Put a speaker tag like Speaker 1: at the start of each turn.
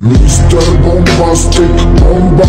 Speaker 1: Mr. Bombastic, bomba